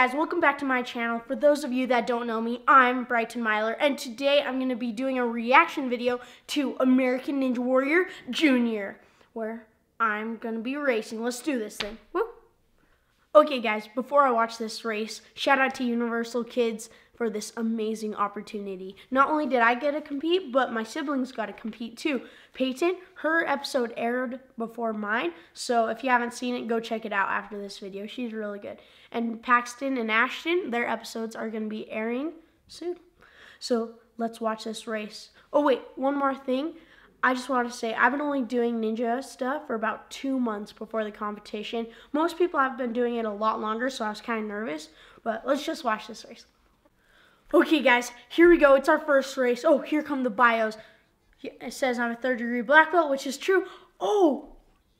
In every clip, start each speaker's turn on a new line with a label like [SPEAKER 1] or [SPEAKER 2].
[SPEAKER 1] guys, welcome back to my channel. For those of you that don't know me, I'm Bryton Myler, and today I'm going to be doing a reaction video to American Ninja Warrior Junior, where I'm going to be racing. Let's do this thing. Woo. Okay guys, before I watch this race, shout out to Universal Kids for this amazing opportunity. Not only did I get to compete, but my siblings got to compete too. Payton, her episode aired before mine, so if you haven't seen it, go check it out after this video. She's really good. And Paxton and Ashton, their episodes are going to be airing soon. So let's watch this race. Oh wait, one more thing. I just want to say I've been only doing ninja stuff for about two months before the competition. Most people have been doing it a lot longer, so I was kind of nervous. But let's just watch this race. Okay, guys, here we go. It's our first race. Oh, here come the bios. It says I'm a third degree black belt, which is true. Oh,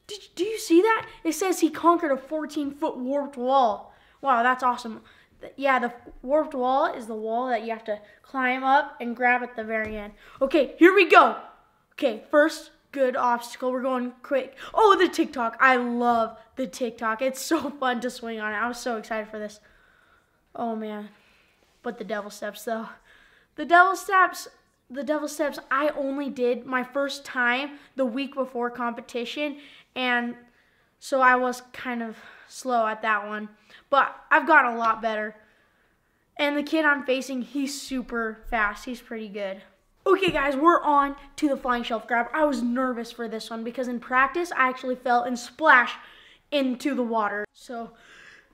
[SPEAKER 1] did, do you see that? It says he conquered a 14 foot warped wall. Wow, that's awesome. Yeah, the warped wall is the wall that you have to climb up and grab at the very end. Okay, here we go. Okay, first good obstacle. We're going quick. Oh, the TikTok. I love the TikTok. It's so fun to swing on it. I was so excited for this. Oh, man. But the devil steps, though. The devil steps, the devil steps, I only did my first time the week before competition. And so I was kind of slow at that one. But I've gotten a lot better. And the kid I'm facing, he's super fast. He's pretty good. Okay guys, we're on to the flying shelf grab. I was nervous for this one because in practice, I actually fell and splashed into the water. So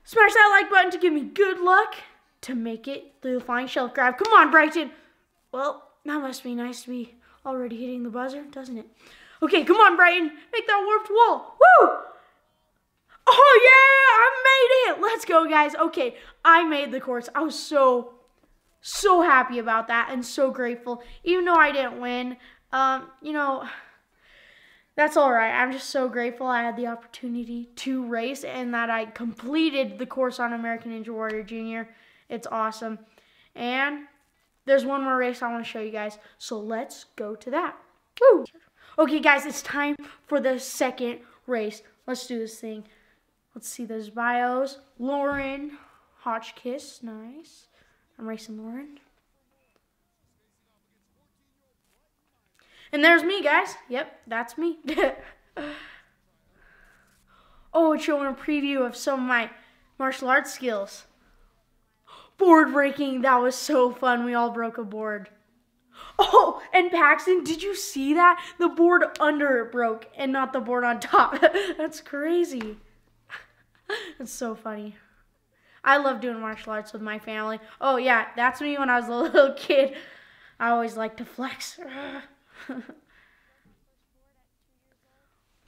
[SPEAKER 1] smash that like button to give me good luck to make it through the flying shelf grab. Come on, Bryton. Well, that must be nice to be already hitting the buzzer, doesn't it? Okay, come on, Bryton. Make that warped wall. Woo! Oh, yeah, I made it. Let's go, guys. Okay, I made the course. I was so so happy about that and so grateful. Even though I didn't win, um, you know, that's all right. I'm just so grateful I had the opportunity to race and that I completed the course on American Ninja Warrior Junior. It's awesome. And there's one more race I want to show you guys. So let's go to that. Woo! Okay, guys, it's time for the second race. Let's do this thing. Let's see those bios. Lauren Hotchkiss, nice. I'm racing Lauren. And there's me, guys. Yep, that's me. oh, it's showing a preview of some of my martial arts skills. Board breaking, that was so fun. We all broke a board. Oh, and Paxton, did you see that? The board under it broke and not the board on top. That's crazy. That's so funny. I love doing martial arts with my family. Oh, yeah, that's me when I was a little kid. I always like to flex.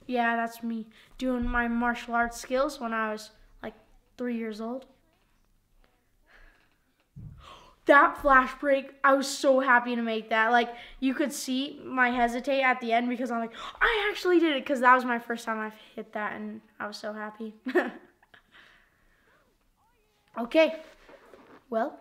[SPEAKER 1] yeah, that's me doing my martial arts skills when I was like three years old. That flash break, I was so happy to make that. Like, you could see my hesitate at the end because I'm like, I actually did it because that was my first time I've hit that and I was so happy. Okay. Well.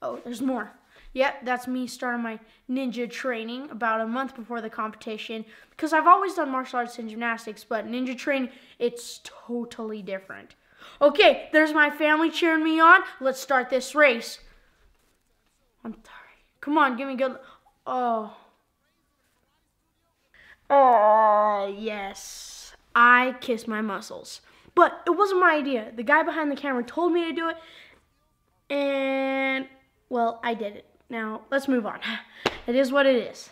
[SPEAKER 1] Oh, there's more. Yep, that's me starting my ninja training about a month before the competition because I've always done martial arts and gymnastics, but ninja training, it's totally different. Okay, there's my family cheering me on. Let's start this race. I'm sorry. Come on, give me good. Oh. Oh, yes. I kiss my muscles. But it wasn't my idea. The guy behind the camera told me to do it, and well, I did it. Now, let's move on. It is what it is.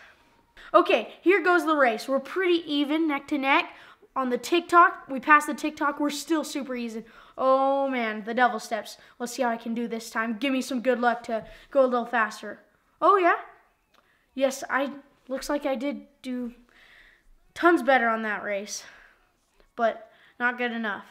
[SPEAKER 1] Okay, here goes the race. We're pretty even, neck to neck. On the TikTok, we passed the TikTok, we're still super even. Oh man, the devil steps. Let's see how I can do this time. Give me some good luck to go a little faster. Oh yeah? Yes, I looks like I did do tons better on that race. But not good enough.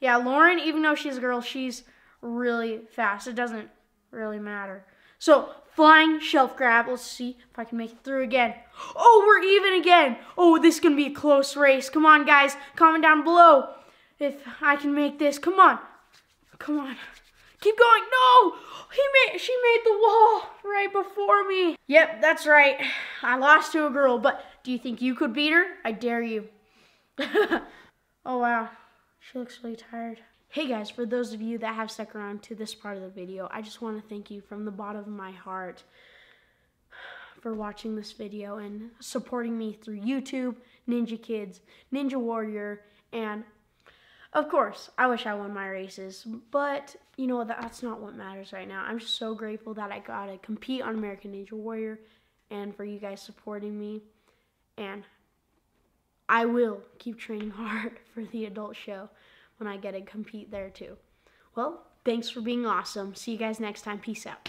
[SPEAKER 1] Yeah, Lauren, even though she's a girl, she's really fast. It doesn't really matter. So, flying shelf grab. Let's see if I can make it through again. Oh, we're even again. Oh, this is going to be a close race. Come on, guys. Comment down below if I can make this. Come on. Come on. Keep going. No! He made she made the wall right before me. Yep, that's right. I lost to a girl, but do you think you could beat her? I dare you. oh, wow. She looks really tired. Hey guys, for those of you that have stuck around to this part of the video, I just want to thank you from the bottom of my heart for watching this video and supporting me through YouTube, Ninja Kidz, Ninja Warrior, and of course, I wish I won my races, but you know that's not what matters right now. I'm so grateful that I got to compete on American Ninja Warrior and for you guys supporting me. And I will keep training hard for the adult show when I get to compete there too. Well, thanks for being awesome. See you guys next time. Peace out.